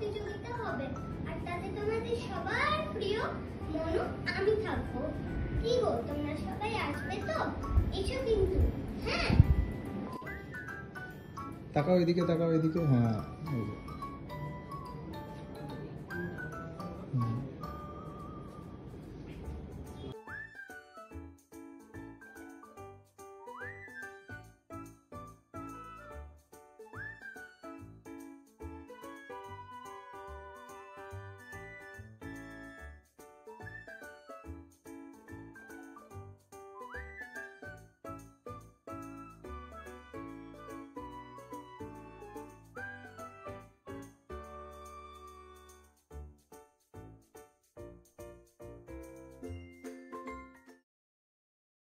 প্রতিযোগিতা হবে। আর তাতে তোমাদের সবার প্রিয় মনু, আমি থাকব। কি গো, তোমরা সবাই আসবে তো? এসো কিন্তু হ্যাঁ? তাকাও এদিকে তাকাও এদিকে হ্যাঁ